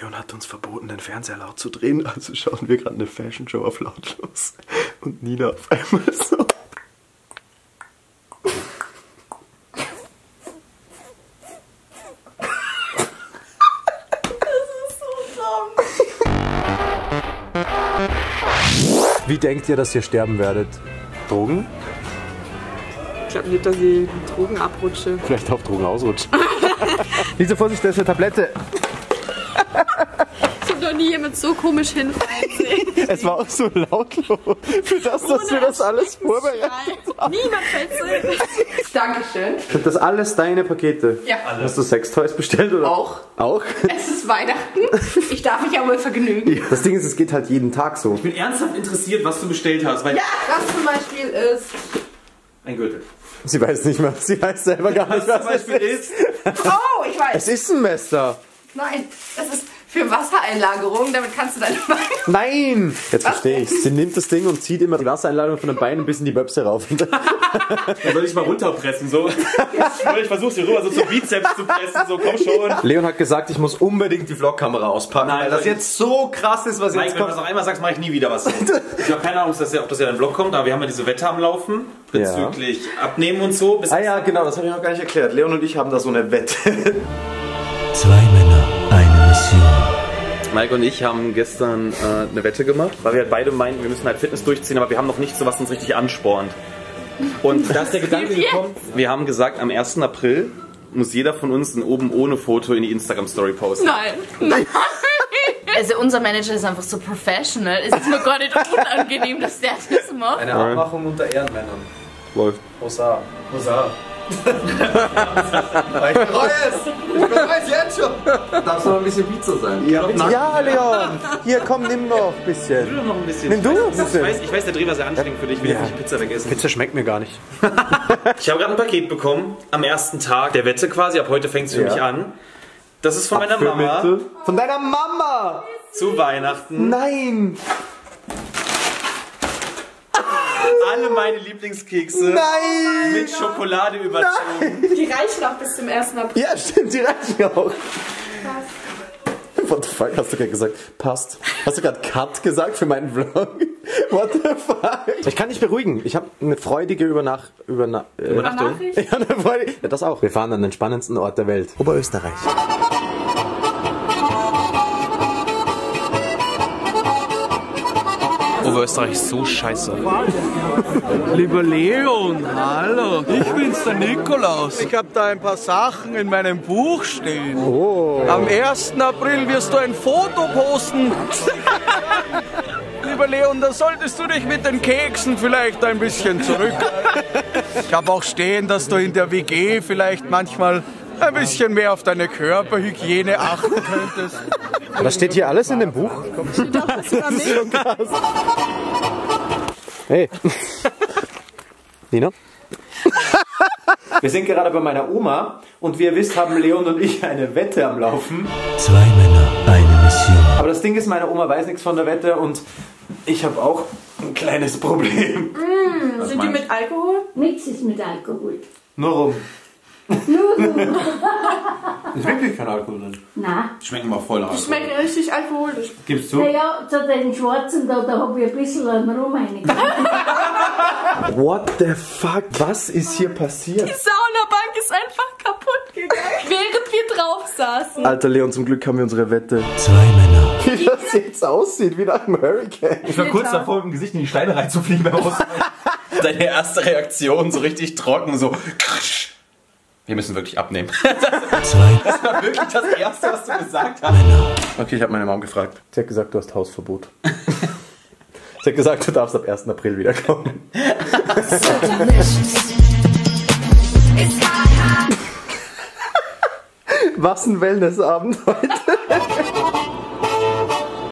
Leon hat uns verboten, den Fernseher laut zu drehen, also schauen wir gerade eine Fashion Show auf lautlos. Und Nina auf einmal so. Wie denkt ihr, dass ihr sterben werdet? Drogen? Ich glaube nicht, dass ich Drogen abrutsche. Vielleicht auf Drogen ausrutschen. Diese Vorsicht, das ist eine Tablette. Ich habe noch nie jemand so komisch hinfallen sehen. Es war auch so lautlos. Für das, dass wir das alles vorbereitet haben. Niemand fällt so hin. Dankeschön. Sind das alles deine Pakete? Ja. Hast du Sextoys bestellt oder? Auch. Auch? Es ist Weihnachten. Ich darf mich ja wohl vergnügen. Das Ding ist, es geht halt jeden Tag so. Ich bin ernsthaft interessiert, was du bestellt hast, weil Ja, das zum Beispiel ist. ein Gürtel. Sie weiß nicht mehr. Sie weiß selber gar nicht, was zum Beispiel es ist. ist. Oh, ich weiß. Es ist ein Messer. Nein, das ist für Wassereinlagerung. Damit kannst du deine Beine. Nein! Jetzt verstehe ich. Sie nimmt das Ding und zieht immer die Wassereinladung von den Beinen bis in die Möpse rauf. Dann soll ich mal runterpressen, so. ich versuch's hier rüber so zum Bizeps zu pressen, so komm schon. Leon hat gesagt, ich muss unbedingt die Vlogkamera auspacken, Nein, weil das jetzt so krass ist, was Mike, jetzt wenn du kommt. das noch einmal sagst, mache ich nie wieder was. Ich habe keine Ahnung, dass ja, ob das ja in den Vlog kommt, aber wir haben ja diese Wette am Laufen bezüglich Abnehmen und so. Bis Ah ja, genau, das habe ich noch gar nicht erklärt. Leon und ich haben da so eine Wette. Zwei Männer, eine Mission. Mike und ich haben gestern äh, eine Wette gemacht, weil wir halt beide meinten, wir müssen halt Fitness durchziehen, aber wir haben noch nichts, so was uns richtig anspornt. Und da ist der Gedanke gekommen, wir haben gesagt, am 1. April muss jeder von uns ein oben ohne Foto in die Instagram-Story posten. Nein. Nein. Also unser Manager ist einfach so professional. Es ist mir gar nicht unangenehm, dass der das macht. Eine Abmachung unter Ehrenmännern. Läuft. Hosa. Hosa. Ich bereue es! Ich bereue es jetzt schon! Darf noch ein bisschen Pizza sein? Ja, ja, Leon! Hier, komm, nimm noch ein bisschen. noch ein bisschen. Nimm du noch ein Ich bisschen. weiß, ich weiß, der Dreh war sehr anstrengend für dich. Ich will Ja. jetzt nicht die Pizza wegessen. Pizza schmeckt mir gar nicht. Ich habe gerade ein Paket bekommen, am ersten Tag der Wette quasi. Ab heute fängt es für Ja. mich an. Das ist von meiner Mama. Von deiner Mama! zu Weihnachten. Nein! Alle meine Lieblingskekse Nein! mit Schokolade überzogen. Die reichen auch bis zum 1. April. Ja, stimmt, die reichen auch. What the fuck, hast du gerade gesagt? Passt. Hast du gerade Cut gesagt für meinen Vlog? What the fuck? Ich kann dich beruhigen. Ich habe eine freudige Übernach... Überna äh, Übernachtung. ja, eine freudige... Ja, das auch. Wir fahren an den spannendsten Ort der Welt. Oberösterreich. Oberösterreich ist so scheiße. Lieber Leon, hallo. Ich bin's, der Nikolaus. Ich habe da ein paar Sachen in meinem Buch stehen. Am 1. April wirst du ein Foto posten. Lieber Leon, da solltest du dich mit den Keksen vielleicht ein bisschen zurückhalten. Ich habe auch stehen, dass du in der WG vielleicht manchmal ein bisschen mehr auf deine Körperhygiene achten könntest. Was steht hier alles in dem Buch? Das ist schon krass. Hey. Nina? Wir sind gerade bei meiner Oma und wie ihr wisst, haben Leon und ich eine Wette am Laufen. Zwei Männer, eine Mission. Aber das Ding ist, meine Oma weiß nichts von der Wette und ich habe auch ein kleines Problem. Sind die mit Alkohol? Nichts ist mit Alkohol. Nur rum. Ist wirklich kein Alkohol drin. Nein. Schmecken mal voll aus. Schmecken richtig alkoholisch. Gibst du? Naja, zu den Schwarzen da, da habe ich ein bisschen einen Rum reingegeben. What the fuck? Was ist hier passiert? Die Saunabank ist einfach kaputt gegangen, während wir drauf saßen. Alter Leon, zum Glück haben wir unsere Wette. Zwei Männer, Wie das jetzt aussieht, wie nach einem Hurricane. Ich war kurz davor, mit dem Gesicht in die Steine reinzufliegen beim Ausfallen. Deine erste Reaktion, so richtig trocken, so. Wir müssen wirklich abnehmen. zwei Das war wirklich das Erste, was du gesagt hast. Männer, Okay, ich habe meine Mom gefragt. Sie hat gesagt, du hast Hausverbot. Sie hat gesagt, du darfst ab 1. April wiederkommen. Was ein Wellnessabend heute.